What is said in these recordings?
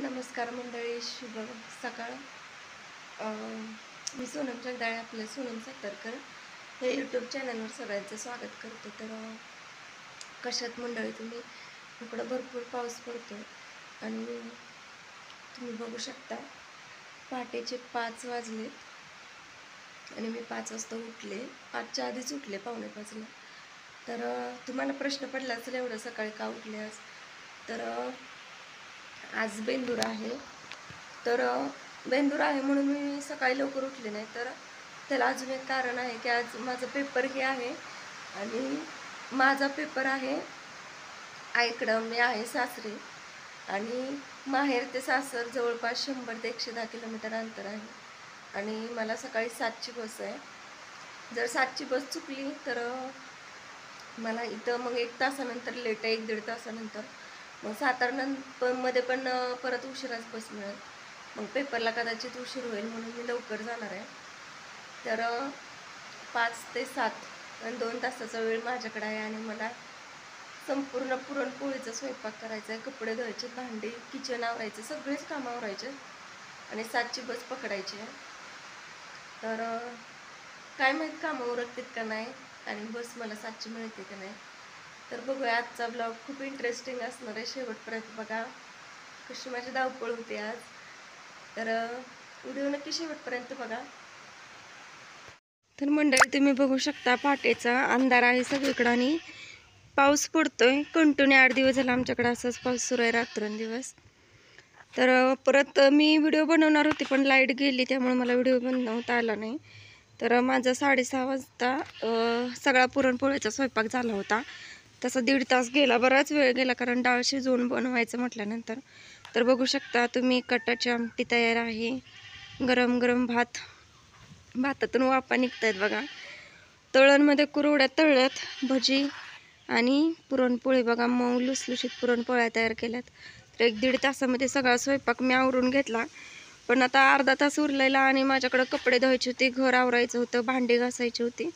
नमस्कार मंडळी शुभ सकाळ. मी सोनम जगदाळे आपलं सोनम सत्तरकर हे यूट्यूब चॅनलवर सगळ्यांचं स्वागत करते. तर कशात मंडळी तुम्ही? इकडं भरपूर पाऊस पडतो आणि तुम्ही बघू शकता पहाटेचे पाच वाजलेत आणि मी पाच वाजता उठले. पाचच्या आधीच उठले पावणे पाचला. तर तुम्हाला प्रश्न पडला असेल एवढं सकाळी का उठल्यास तर आज बेंदूर आहे. तर बेंदूर आहे म्हणून मी सकाळी लवकर उठले नाही. तर त्याला अजून एक कारण आहे की आज माझं पेपर हे आहे आणि माझा पेपर आहे आईकडं. मी आहे सासरी आणि माहेर ते सासर जवळपास शंभर ते एकशे दहा किलोमीटर अंतर आहे. आणि मला सकाळी सातची बस आहे. जर सातची बस चुकली तर मला इथं मग एक तासानंतर लेट आहे एक दीड तासानंतर. मग सातारा मध्ये पण परत उशिराच बस मिळेल. मग पेपरला कदाचित उशीर होईल म्हणून मी लवकर जाणार आहे. तर पाच ते सात आणि दोन तासाचा वेळ माझ्याकडे आहे आणि मला संपूर्ण पुरणपोळीचा स्वयंपाक करायचा आहे. कपडे धुवायचे भांडी किचन आवरायचे सगळेच कामं आवरायचे आणि सातची बस पकडायची आहे. तर काय माहीत कामं उरकतात का नाही आणि बस मला सातची मिळते का नाही. तर बघूया आजचा ब्लॉग खूप इंटरेस्टिंग असणार आहे शेवटपर्यंत. बघा कशी माझी धावपळ होते आज. तर व्हिडिओ नक्की शेवटपर्यंत बघा. तर मंडळी तुम्ही बघू शकता पहाटेचा अंधार आहे सगळीकडं आणि पाऊस पडतोय. कंटिन्यू आठ दिवस झाला आमच्याकडे असाच पाऊस सुरू आहे रात्रंदिवस. तर परत मी व्हिडिओ बनवणार होते पण लाइट गेली त्यामुळे मला व्हिडिओ बनवता आला नाही. तर माझा साडेसहा वाजता सगळा पुरणपोळीचा स्वयंपाक झाला होता. तसा दीड तास गेला बराच वेळ गेला कारण डाळ शिजवून बनवायचं म्हटल्यानंतर. तर बघू शकता तुम्ही कटाची आमटी तयार आहे. गरम गरम भात भातातून वापा निघत आहेत बघा. तळणमध्ये कुरवड्या तळल्यात भजी आणि पुरणपोळी. बघा मऊ लुसलुशीत पुरणपोळ्या तयार केल्यात. तर एक दीड तासामध्ये सगळा स्वयंपाक मी आवरून घेतला. पण आता अर्धा तास उरलेला आणि माझ्याकडं कपडे धुवायचे होते घर आवरायचं होतं भांडी घासायची होती.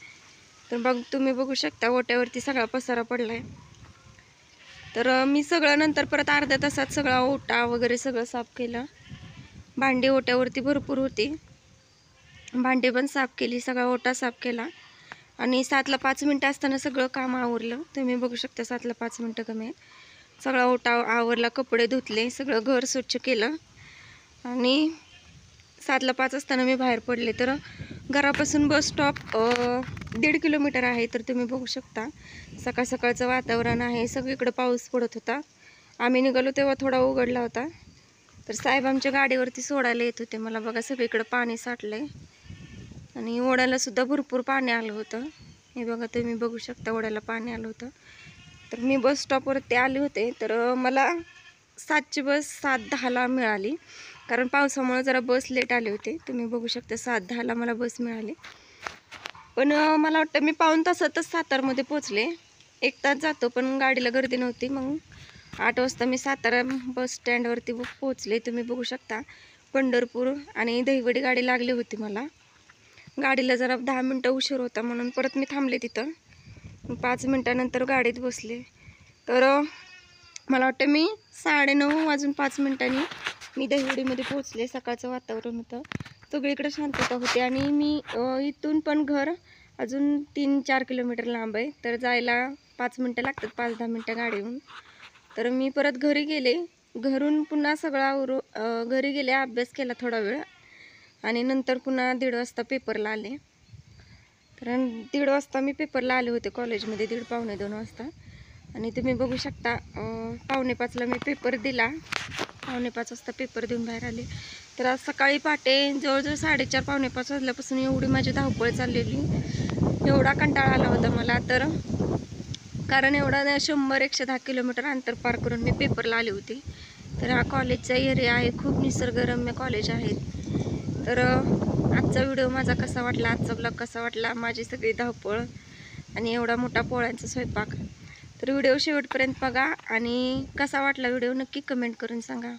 तर बघ तुम्ही बघू शकता ओट्यावरती सगळा पसारा पडलाय. तर मी सगळं नंतर परत अर्ध्या तासात सगळा ओटा वगैरे सगळं साफ केलं. भांडी ओट्यावरती भरपूर होती. भांडी पण साफ केली सगळा ओटा साफ केला. आणि सातला पाच मिनटं असताना सगळं काम आवरलं. तुम्ही बघू शकता सातला पाच मिनटं कमी आहेत. सगळा ओटा आवरला कपडे धुतले सगळं घर स्वच्छ केलं. आणि सातला पाच असताना मी बाहेर पडले. तर घरापासून बस स्टॉप दीड किलोमीटर आहे तर तुम्ही बघू शकता. सकाळ सकाळचं वातावरण आहे सगळीकडं पाऊस पडत होता. आम्ही निघालो तेव्हा थोडा उघडला होता. तर साहेब आमच्या गाडीवरती सोडायला येत होते. मला बघा सगळीकडं पाणी साठलंय. आणि ओढ्याला सुद्धा भरपूर पाणी आलं होतं. हे बघा तुम्ही बघू शकता ओढ्याला पाणी आलं होतं. तर मी बस स्टॉपवरती आले होते. तर मला सातची बस सात दहाला मिळाली. कारण पावसामुळे जरा बस लेट आले होते. तुम्ही बघू शकता सात दहाला मला बस मिळाली. पण मला वाटतं मी पाऊण तासातच सातारमध्ये पोचले एक तास जातो पण गाडीला गर्दी नव्हती. मग आठ वाजता मी सातारा बस स्टँडवरती पोचले तुम्ही बघू शकता पंढरपूर आणि दहिवडी गाडी लागली होती मला. गाडीला जरा दहा मिनटं उशीर होता म्हणून परत मी थांबले तिथं. पाच मिनटानंतर गाडीत बसले. तर मला वाटतं मी साडेनऊ वाजून पाच मिनटांनी मी दहिवडीमध्ये पोचले सकाळचं वातावरण होतं. सगळीकडे शांतता होते आणि मी इथून पण घर अजून तीन चार किलोमीटर लांब आहे. तर जायला पाच मिनटं लागतात पाच दहा मिनटं गाडीहून. तर मी परत घरी गेले. घरून पुन्हा सगळा आवरू घरी गेले अभ्यास केला थोडा वेळ. आणि नंतर पुन्हा दीड वाजता पेपरला आले. कारण दीड वाजता मी पेपरला आले होते कॉलेजमध्ये दीड पावणे दोन वाजता. आणि तुम्ही बघू शकता पावणे पाचला मी पेपर दिला. पावणे पाच वाजता पेपर देऊन बाहेर आले. तर आज सकाळी पहाटे जवळजवळ साडेचार पावणे पाच वाजल्यापासून एवढी माझी धावपळ चाललेली. एवढा कंटाळा आला होता मला. तर कारण एवढा शंभर एकशे दहा किलोमीटर अंतर पार करून मी पेपरला आले होते. तर हा कॉलेजचा एरिया आहे. खूप निसर्गरम्य कॉलेज आहेत तर आजचा व्हिडिओ माझा कसा वाटला? आजचा ब्लॉग कसा वाटला? माझी सगळी धावपळ आणि एवढा मोठा पोळ्यांचा स्वयंपाक. तर व्हिडिओ शेवटपर्यंत बघा आणि कसा वाटला व्हिडिओ नक्की कमेंट करून सांगा.